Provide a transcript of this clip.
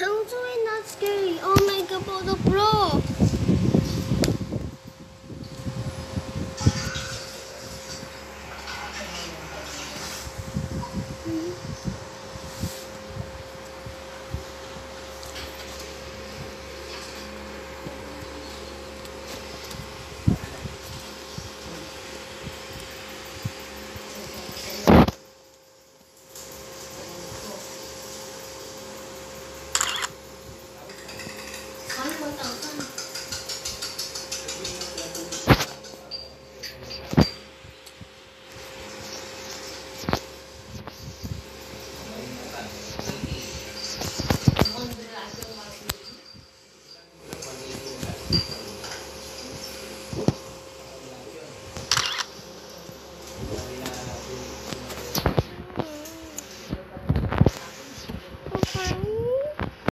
How do I not scary? Oh my god, Bodo Bro!